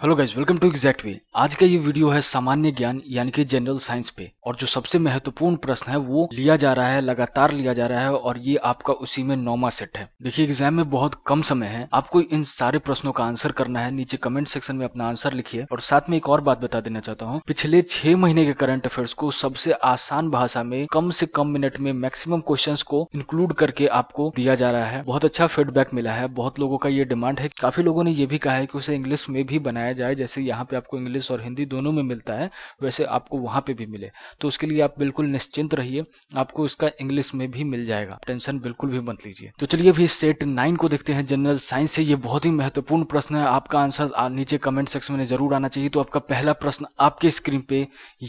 Hello guys welcome to exact way आज का ये वीडियो है सामान्य ज्ञान, यानी कि जनरल साइंस पे। और जो सबसे महत्वपूर्ण प्रश्न है, वो लिया जा रहा है, लगातार लिया जा रहा है, और ये आपका उसी में नौमा सेट है। देखिए एग्ज़ाम में बहुत कम समय है। आपको इन सारे प्रश्नों का आंसर करना है। नीचे कमेंट सेक्शन में अपना आंसर लिखिए। और साथ में एक और बात बता देना चाहता हूँ। पिछले छह महीने के करंट अफेयर्स को सबसे आसान भाषा में कम से कम मिनट में मैक्सिमम क्वेश्चन को इंक्लूड करके आपको दिया जा रहा है। बहुत अच्छा फीडबैक मिला है। बहुत लोगों का ये डिमांड है। काफ़ी लोगों ने ये भी कहा है कि उसे इंग्लिश में भी बनाया बनाया जाए, जैसे यहाँ पे आपको इंग्लिश और हिंदी दोनों में मिलता है, वैसे आपको वहाँ पे भी मिले। तो उसके लिए आप बिल्कुल निश्चिंत रहिए, आपको इसका इंग्लिश में भी मिल जाएगा। टेंशन बिल्कुल भी मत लीजिए। तो चलिए अभी सेट नाइन को देखते हैं, जनरल साइंस से। ये बहुत ही महत्वपूर्ण प्रश्न है, आपका आंसर नीचे कमेंट सेक्शन में ज़रूर आना चाहिए। तो आपका पहला प्रश्न आपके स्क्रीन पे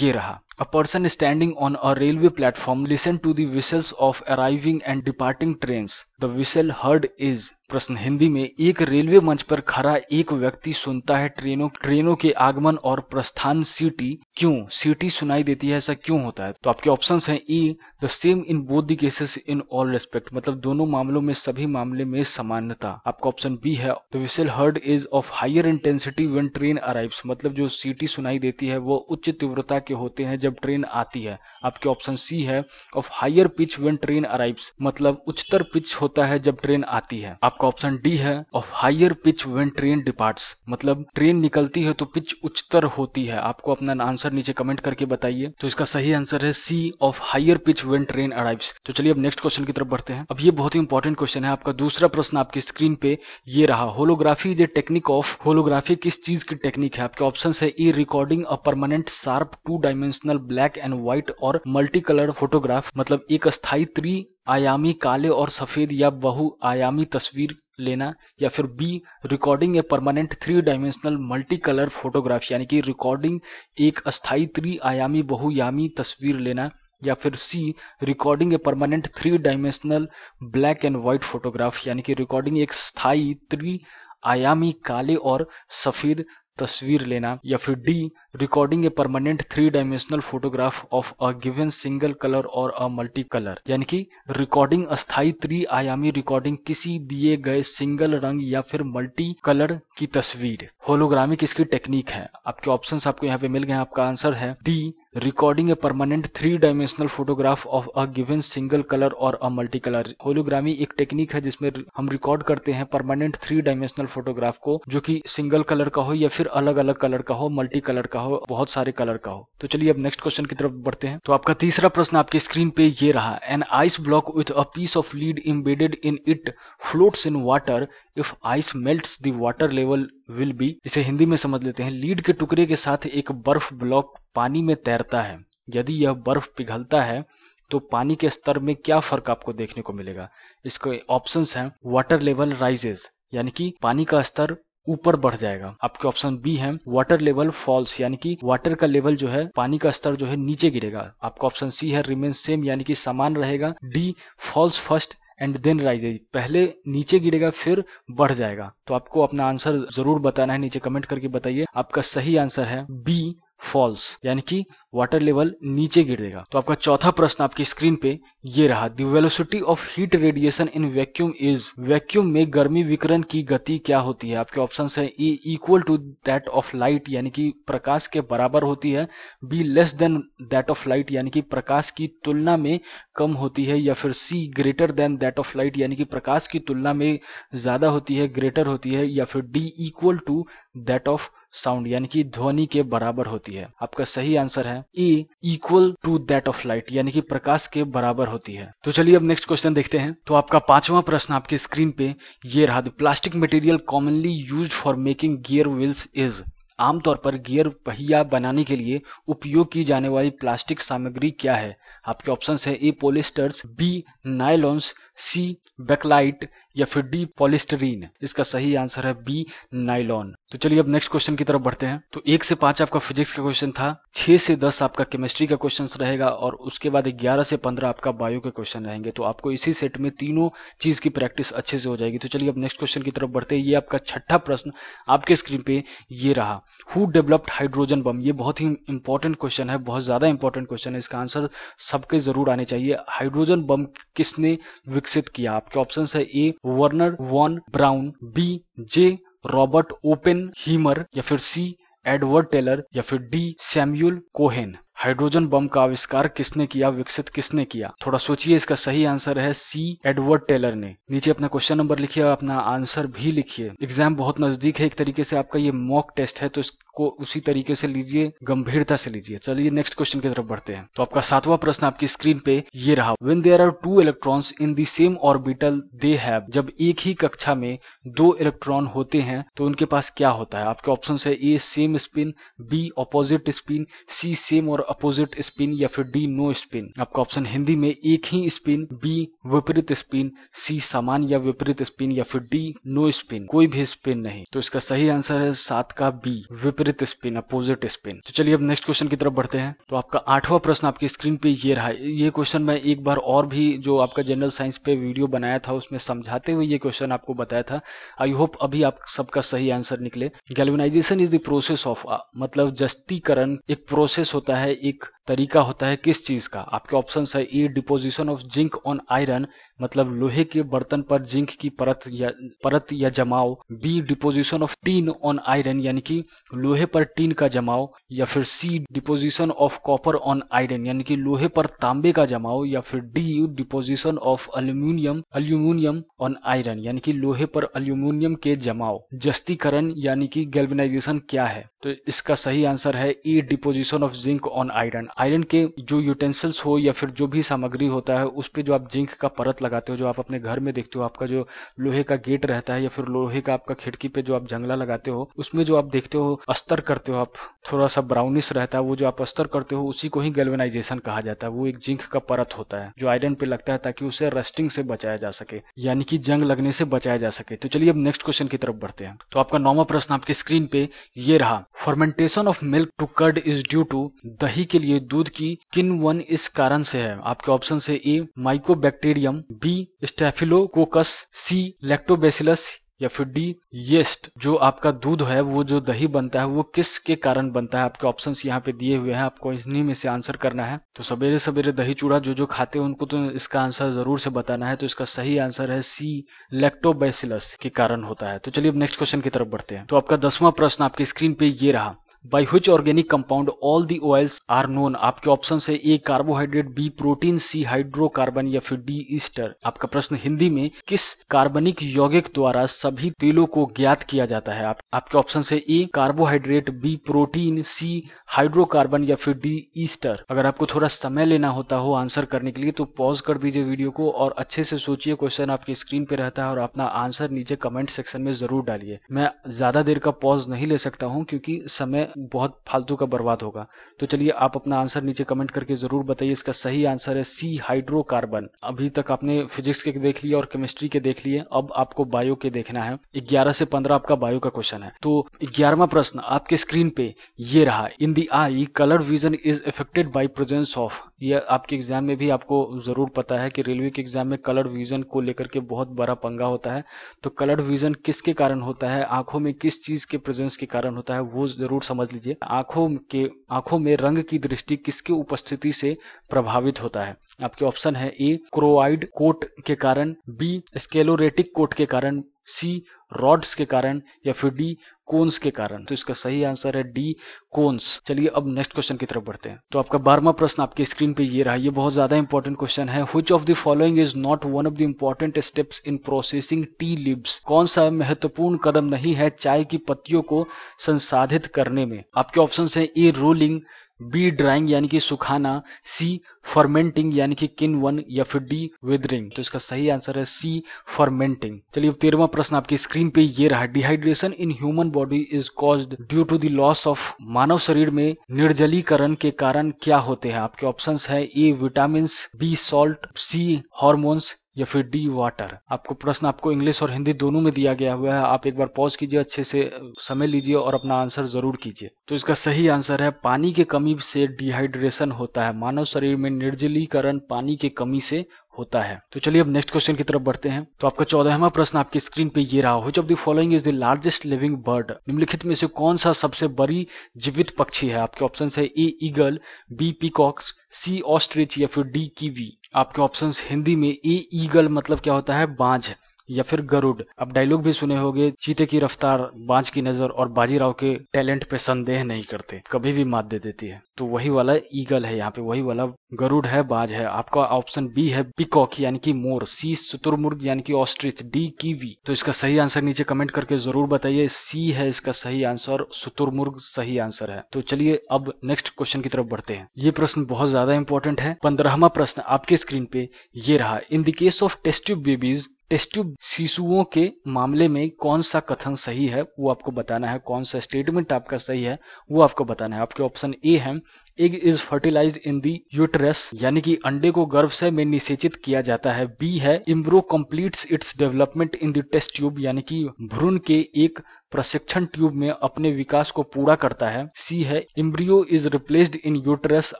ये रहा। A person standing on a railway platform listen to the whistles of arriving and departing trains. The whistle heard is प्रश्न हिंदी में एक रेलवे मंच पर खड़ा एक व्यक्ति सुनता है ट्रेनों ट्रेनों के आगमन और प्रस्थान सीटी क्यों सीटी सुनाई देती है ऐसा क्यों होता है तो आपके ऑप्शन हैं A the same in both the cases in all respect मतलब दोनों मामलों में, सभी मामले में समानता। आपका ऑप्शन बी है। The whistle heard is of higher intensity when train arrives मतलब जो सीटी सुनाई देती है, वो उच्च तीव्रता के होते हैं जब ट्रेन आती है। आपके ऑप्शन सी है of higher pitch when train arrives मतलब उच्चतर पिच होता है जब ट्रेन आती है। आपका ऑप्शन डी है of higher pitch when train departs मतलब ट्रेन निकलती है तो पिच उच्चतर होती है। आपको अपना आंसर नीचे कमेंट करके बताइए। तो इसका सही आंसर है C of higher pitch when train arrives तो चलिए अब नेक्स्ट क्वेश्चन की तरफ़ बढ़ते हैं। अब ये बहुत ही इंपॉर्टेंट क्वेश्चन है। आपका दूसरा प्रश्न आपकी स्क्रीन पे ये रहा। Holography is a technique of holography किस चीज़ की टेक्निक है? आपके ऑप्शन है A recording a permanent sharp two dimensional black and white और मल्टी कलर फोटोग्राफ मतलब एक स्थायी त्रि आयामी, काले और सफ़ेद या बहु आयामी तस्वीर लेना या फिर B recording a permanent three dimensional multi colour photograph यानी कि रिकॉर्डिंग एक अस्थायी, त्रि आयामी, बहुयामी तस्वीर लेना। या फिर C recording a permanent three dimensional black and white photograph यानी कि रिकॉर्डिंग एक स्थायी त्रि आयामी काले और सफ़ेद तस्वीर लेना, या फिर D recording a permanent three dimensional photograph of a given single colour और अ मल्टी कलर यानी कि रिकॉर्डिंग अस्थायी त्रि आयामी रिकॉर्डिंग किसी दिए गए सिंगल रंग या फिर मल्टी कलर की तस्वीर। होलोग्रामिक इसकी टेक्निक है। आपके ऑप्शंस आपको यहाँ पे मिल गए आपका आंसर है D recording a permanent three dimensional photograph of a given single colour और अ मल्टी कलर होलोग्रामी एक टेक्निक है जिसमें हम रिकॉर्ड करते हैं परमानेंट थ्री डायमेंशनल फोटोग्राफ को, जो कि सिंगल कलर का हो या फिर अलग अलग कलर का हो मल्टी कलर का हो, बहुत सारे कलर का हो। तो चलिए अब नेक्स्ट क्वेश्चन की तरफ़ बढ़ते हैं। तो आपका तीसरा प्रश्न आपके स्क्रीन पे ये रहा। An ice block with a piece of lead embedded in it floats in water if ice melt the water level will be इसे हिंदी में समझ लेते हैं, लीड के टुकड़े के साथ एक बर्फ़ ब्लॉक पानी में तैरता है। यदि यह बर्फ़ पिघलता है तो पानी के स्तर में क्या फ़र्क आपको देखने को मिलेगा? इसके ऑप्शंस हैं वाटर लेवल राइजेस यानी कि पानी का स्तर ऊपर बढ़ जाएगा। आपके ऑप्शन बी है वाटर लेवल फॉल्स यानी कि वाटर का लेवल जो है, पानी का स्तर जो है नीचे गिरेगा। आपका ऑप्शन सी है रिमेन सेम यानी कि समान रहेगा। D falls first and then rise पहले नीचे गिरेगा, फिर बढ़ जाएगा। तो आपको अपना आंसर ज़रूर बताना है। नीचे कमेंट करके बताइए आपका सही आंसर है बी फॉल्स यानी कि वाटर लेवल नीचे गिर देगा। तो आपका चौथा प्रश्न आपकी स्क्रीन पे ये रहा the velocity of heat radiation in vacuum is vacuum में गर्मी विकरण की गति क्या होती है? आपके ऑप्शन है A equal to that of light यानी कि प्रकाश के बराबर होती है B less than that of light यानी कि प्रकाश की तुलना में कम होती है, या फिर C greater than that of light यानी कि प्रकाश की तुलना में ज़्यादा होती है ग्रेटर होती है, या फिर D equal to that of sound, यानी कि ध्वनि के बराबर होती है। आपका सही आंसर है A equal to that of light यानी कि प्रकाश के बराबर होती है। तो चलिए अब नेक्स्ट क्वेश्चन देखते हैं। तो आपका पांचवा प्रश्न आपके स्क्रीन पे ये रहा। Plastic material commonly use for making gear wheels is आमतौर पर गियर पहिया बनाने के लिए उपयोग की जाने वाली प्लास्टिक सामग्री क्या है? आपके ऑप्शन है A polyesters B nylons C Bakelite या फिर डी पॉलिस्टरीन इसका सही आंसर है बी नाइलॉन तो चलिए अब नेक्स्ट क्वेश्चन की तरफ़ बढ़ते हैं। तो एक से पाँच आपका फिजिक्स का क्वेश्चन था, छह से दस आपका केमिस्ट्री का क्वेश्चन रहेगा और उसके बाद ग्यारह से पंद्रह आपका बायो के क्वेश्चन रहेंगे। तो आपको इसी सेट में तीनों चीज़ की प्रैक्टिस अच्छे से हो जाएगी। तो चलिए अब नेक्स्ट क्वेश्चन की तरफ़ बढ़ते हैं। ये आपका छठा प्रश्न आपके स्क्रीन पे ये रहा। हु डेवलप्ड हाइड्रोजन बम ये बहुत ही इंपॉर्टेंट क्वेश्चन है, बहुत ज़्यादा इंपॉर्टेंट क्वेश्चन है। इसका आंसर सबके ज़रूर आने चाहिए। हाइड्रोजन बम किसने विकसित किया? आपके ऑप्शन है A Wernher von Braun B J Robert Oppenheimer या फिर सी एडवर्ड टेलर या फिर D Samuel Cohen hydrogen bomb का आविष्कार किसने किया? विकसित किसने किया? थोड़ा सोचिए, इसका सही आंसर है सी एडवर्ड टेलर ने. नीचे अपना क्वेश्चन नंबर लिखिए और अपना आंसर भी लिखिए. एग्ज़ाम बहुत नज़दीक है, एक तरीके से आपका ये मॉक टेस्ट है तो इसको उसी तरीके से लीजिए, गंभीरता से लीजिए। चलिए नेक्स्ट क्वेश्चन की तरफ़ बढ़ते हैं। तो आपका सातवां प्रश्न आपकी स्क्रीन पे ये रहा। When there are two electrons in the same orbital they have जब एक ही कक्षा में दो इलेक्ट्रॉन होते हैं तो उनके पास क्या होता है? आपके ऑप्शन है A same spin B opposite spin C same और अपोजिट स्पिन या फिर डी नो स्पिन आपका ऑप्शन हिंदी में एक ही स्पिन बी विपरीत स्पिन सी समान या विपरीत स्पिन या फिर डी नो स्पिन कोई भी स्पिन नहीं। तो इसका सही आंसर है सात का बी विपरीत स्पिन अपोजिट स्पिन तो चलिए अब नेक्स्ट क्वेश्चन की तरफ़ बढ़ते हैं। तो आपका आठवां प्रश्न आपकी स्क्रीन पे ये रहा। ये क्वेश्चन मैं एक बार और भी जो आपका जनरल साइंस पे वीडियो बनाया था, उसमें समझाते हुए ये क्वेश्चन आपको बताया था। आई होप अभी आप सबका सही आंसर निकले। Galvanization is the process of मतलब जस्तीकरण, एक प्रोसेस होता है, एक तरीका होता है किस चीज़ का? आपके ऑप्शन है A deposition of zinc on iron मतलब लोहे के बर्तन पर जिंक की परत या परत या जमाव। B deposition of tin on iron यानी कि लोहे पर टीन का जमाव, या फिर C deposition of copper on iron यानी कि लोहे पर तांबे का जमाव, या फिर D deposition of aluminium aluminium on iron यानी कि लोहे पर अल्यूमिनियम के जमाव। जस्तीकरण, यानी कि गैल्वेनाइजेशन क्या है? तो इसका सही आंसर है A deposition of zinc on iron iron के जो यूटेंसिल्स हो या फिर जो भी सामग्री होता है, उस पर जो आप जिंक का परत लगाते हो, जो आप अपने घर में देखते हो, आपका जो लोहे का गेट रहता है या फिर लोहे का आपका खिड़की पे जो आप जंगला लगाते हो, उसमें जो आप देखते हो, अस्तर करते हो आप थोड़ा सा ब्राउनिश रहता है, वो जो आप अस्तर करते हो, उसी को ही गैल्वेनाइजेशन कहा जाता है, वो एक जिंक का परत होता है, जो आयरन पे लगता है ताकि उसे रस्टिंग से बचाया जा सके, यानी कि जंग लगने से बचाया जा सके। तो चलिए अब नेक्स्ट क्वेश्चन की तरफ़ बढ़ते हैं। तो आपका नौवा प्रश्न आपके स्क्रीन पे ये रहा fermentation of milk to curd is due to दही के लिए दूध की किन वन इस कारण से है? आपके ऑप्शन से A mycobacterium B staphylococcus C lactobacillus या फिर डी येस्ट जो आपका दूध है, वो जो दही बनता है, वो किस के कारण बनता है? आपके ऑप्शंस यहाँ पे दिए हुए हैं, आपको इन्हीं में से आंसर करना है। तो सवेरे सवेरे दही चूड़ा जो जो खाते हैं, उनको तो इसका आंसर ज़रूर से बताना है। तो इसका सही आंसर है सी लैक्टोबैसिलस के कारण होता है। तो चलिए अब नेक्स्ट क्वेश्चन की तरफ़ बढ़ते हैं। तो आपका दसवां प्रश्न आपकी स्क्रीन पे ये रहा। By which organic compound all the oils are known आपके ऑप्शन है A carbohydrate B protein C hydrocarbon या फिर डी ईस्टर आपका प्रश्न हिंदी में किस कार्बनिक यौगिक द्वारा सभी तेलों को ज्ञात किया जाता है? आप, आपके ऑप्शन है A carbohydrate B protein C hydrocarbon या फिर डी ईस्टर अगर आपको थोड़ा समय लेना होता हो आंसर करने के लिए तो पॉज कर दीजिए वीडियो को और अच्छे से सोचिए क्वेश्चन आपकी स्क्रीन पे रहता है और अपना आंसर नीचे कमेंट सेक्शन में ज़रूर डालिए। मैं ज़्यादा देर का पॉज नहीं ले सकता हूँ क्योंकि समय बहुत फालतू का बर्बाद होगा। तो चलिए आप अपना आंसर नीचे कमेंट करके ज़रूर बताइए। इसका सही आंसर है सी, हाइड्रोकार्बन। अभी तक आपने फिजिक्स के देख लिए और केमिस्ट्री के देख लिए। अब आपको बायो के देखना है। ग्यारह से पंद्रह आपका बायो का क्वेश्चन है। तो ग्यारहवा प्रश्न आपके स्क्रीन पे ये रहा। In the eye colour vision is affected by presence of ये आपके एग्ज़ाम में भी आपको ज़रूर पता है कि रेलवे के एग्ज़ाम में कलर विजन को लेकर के बहुत बड़ा पंगा होता है। तो कलर विजन किसके कारण होता है? आँखों में किस चीज़ के प्रेजेंस के कारण होता है? वो ज़रूर समझ लीजिए, आँखों के, आँखों में रंग की दृष्टि किसकी उपस्थिति से प्रभावित होता है? आपके ऑप्शन है ए, क्रोआइड कोट के कारण, बी, स्केलोरेटिक कोट के कारण सी रॉड्स के कारण या फिर डी कोन्स के कारण। तो इसका सही आंसर है डी कोन्स चलिए अब नेक्स्ट क्वेश्चन की तरफ़ बढ़ते हैं। तो आपका बारहवा प्रश्न आपके स्क्रीन पे ये रहा। ये बहुत ज़्यादा इंपॉर्टेंट क्वेश्चन है। Which of the following is not one of the important steps in processing tea leaves कौन सा महत्वपूर्ण कदम नहीं है चाय की पत्तियों को संसाधित करने में? आपके ऑप्शन है ए रोलिंग बी ड्राइंग यानी कि सुखाना, सी फर्मेंटिंग यानी कि किन वन या फिर डी विदरिंग तो इसका सही आंसर है सी फर्मेंटिंग चलिए अब तेरवा प्रश्न आपकी स्क्रीन पे ये रहा। Dehydration in human body is caused due to the loss of मानव शरीर में निर्जलीकरण के कारण क्या होते हैं? आपके ऑप्शन है A vitamin B salt C hormones या फिर डी वाटर। आपको प्रश्न आपको इंग्लिश और हिंदी दोनों में दिया गया हुआ है। आप एक बार पॉज कीजिए, अच्छे से समय लीजिए और अपना आंसर ज़रूर कीजिए। तो इसका सही आंसर है, पानी के कमी से डिहाइड्रेशन होता है। मानव शरीर में निर्जलीकरण पानी के कमी से होता है। तो चलिए अब नेक्स्ट क्वेश्चन की तरफ़ बढ़ते हैं। तो आपका चौदहवा प्रश्न आपकी स्क्रीन पे ये रहा। Which of the following is the largest living bird निम्नलिखित में से कौन सा सबसे बड़ी जीवित पक्षी है? आपके ऑप्शन है A eagle B peacocks C ostrich या फिर डी कीवी आपके ऑप्शन हिंदी में ए ईगल मतलब क्या होता है? बांझ या फिर गरुड़। अब डायलॉग भी सुने होंगे। चीते की रफ्तार बांझ की नज़र और बाजीराव के टैलेंट पे संदेह नहीं करते। कभी भी मात दे देती है। तो वही वाला ईगल है यहाँ पे, वही वाला गरुड़ है, बाज है। आपका ऑप्शन बी है पिकॉक यानी कि मोर। सी शुतुरमुर्ग यानी कि ऑस्ट्रिच डी कीवी तो इसका सही आंसर नीचे कमेंट करके ज़रूर बताइए। सी है इसका सही आंसर शुतुरमुर्ग सही आंसर है। तो चलिए अब नेक्स्ट क्वेश्चन की तरफ़ बढ़ते हैं। ये प्रश्न बहुत ज़्यादा इंपॉर्टेंट है। पंद्रहवा प्रश्न आपके स्क्रीन पे ये रहा। In the case of test babies test tube शिशुओं के मामले में कौन सा कथन सही है, वो आपको बताना है। कौन सा स्टेटमेंट आपका सही है, वो आपको बताना है। आपके ऑप्शन ए है। Egg is fertilize in the uterus यानी कि अंडे को गर्भ में निषेचित किया जाता है। बी है embryo complete its development in the test tube यानी कि भ्रूण के एक प्रशिक्षण ट्यूब में अपने विकास को पूरा करता है। सी है embryo is replaced in uterus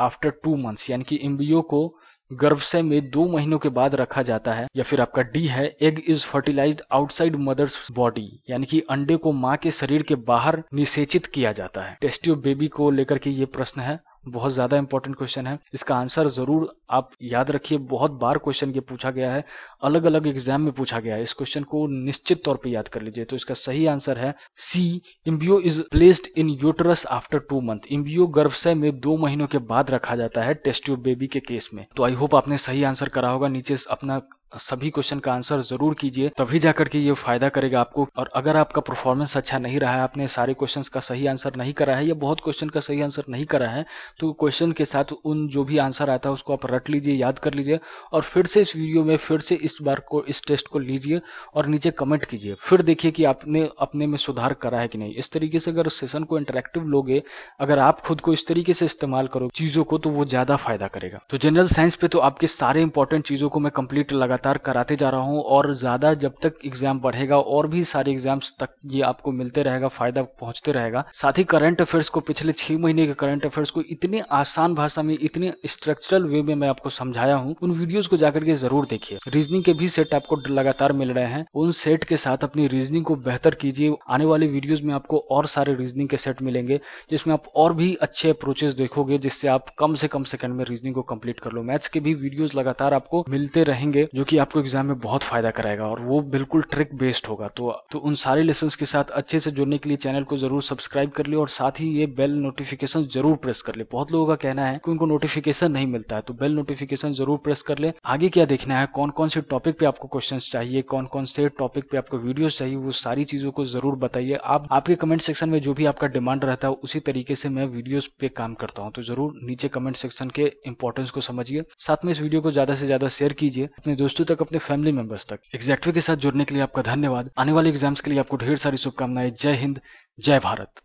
after two months यानी कि इम्ब्रियो को गर्भशय में दो महीनों के बाद रखा जाता है, या फिर आपका डी है egg is fertilize outside mother's body यानी कि अंडे को माँ के शरीर के बाहर निषेचित किया जाता है। टेस्टियो बेबी को लेकर के ये प्रश्न है बहुत ज़्यादा इंपॉर्टेंट क्वेश्चन है। इसका आंसर ज़रूर आप याद रखिए, बहुत बार क्वेश्चन ये पूछा गया है। अलग अलग एग्ज़ाम में पूछा गया है। इस क्वेश्चन को निश्चित तौर पे याद कर लीजिए। तो इसका सही आंसर है C embryo is placed in uterus after two month embryo गर्भशय में दो महीनों के बाद रखा जाता है टेस्ट्यूब बेबी के केस में। तो आई होप आपने सही आंसर करा होगा। नीचे अपना सभी क्वेश्चन का आंसर ज़रूर कीजिए, तभी जाकर के ये फ़ायदा करेगा आपको। और अगर आपका परफॉर्मेंस अच्छा नहीं रहा है, आपने सारे क्वेश्चंस का सही आंसर नहीं करा है, या बहुत क्वेश्चन का सही आंसर नहीं करा है तो क्वेश्चन के साथ उन जो भी आंसर आता है, उसको आप रट लीजिए, याद कर लीजिए, और फिर से इस वीडियो में फिर से इस बार को, इस टेस्ट को लीजिए, और नीचे कमेंट कीजिए। फिर देखिए कि आपने, अपने में सुधार करा है कि नहीं। इस तरीके से अगर सेशन को इंटरेक्टिव लोगे, अगर आप खुद को इस तरीके से इस्तेमाल करो चीज़ों को तो वो ज़्यादा फ़ायदा करेगा। तो जनरल साइंस पे तो आपके सारे इंपॉर्टेंट चीज़ों को मैं कंप्लीट लगातार कराते जा रहा हूँ और ज़्यादा जब तक एग्ज़ाम बढ़ेगा और भी सारे एग्ज़ाम्स तक ये आपको मिलते रहेगा, फ़ायदा पहुँचते रहेगा। साथ ही करंट अफेयर्स को पिछले छह महीने के करंट अफेयर्स को इतने आसान भाषा में, इतने स्ट्रक्चरल वे में मैं आपको समझाया हूँ, उन वीडियोज़ को जाकर के ज़रूर देखिए। रीजनिंग के भी सेट आपको लगातार मिल रहे हैं। उन सेट के साथ अपनी रीजनिंग को बेहतर कीजिए। आने वाले वीडियोज़ में आपको और सारे रीजनिंग के सेट मिलेंगे, जिसमें आप और भी अच्छे अप्रोचेस देखोगे, जिससे आप कम से कम सेकंड में रीजनिंग को कंप्लीट कर लो। मैथ्स के भी वीडियोज़ लगातार आपको मिलते रहेंगे, जो कि आपको एग्ज़ाम में बहुत फ़ायदा कराएगा और वो बिल्कुल ट्रिक बेस्ड होगा। तो तो उन सारे लेसन के साथ अच्छे से जुड़ने के लिए चैनल को ज़रूर सब्सक्राइब कर लियो और साथ ही ये बेल नोटिफिकेशन ज़रूर प्रेस कर ले। बहुत लोगों का कहना है कि उनको नोटिफिकेशन नहीं मिलता है तो बेल नोटिफिकेशन ज़रूर प्रेस कर ले। आगे क्या देखना है? कौन कौन से टॉपिक पे आपको क्वेश्चन चाहिए? कौन कौन से टॉपिक पे आपको वीडियो चाहिए? वो सारी चीज़ों को ज़रूर बताइए। आप, आपके कमेंट सेक्शन में जो भी आपका डिमांड रहता है, उसी तरीके से मैं वीडियोस पे काम करता हूँ। तो ज़रूर नीचे कमेंट सेक्शन के इंपॉर्टेंस को समझिए। साथ में इस वीडियो को ज़्यादा से ज़्यादा शेयर कीजिए। अपने दोस्तों तक अपने फैमिली मेंबर्स तक। एग्जैक्टवे के साथ जुड़ने के लिए आपका धन्यवाद। आने वाले एग्ज़ाम्स के लिए आपको ढेर सारी शुभकामनाएँ। जय हिंद, जय भारत।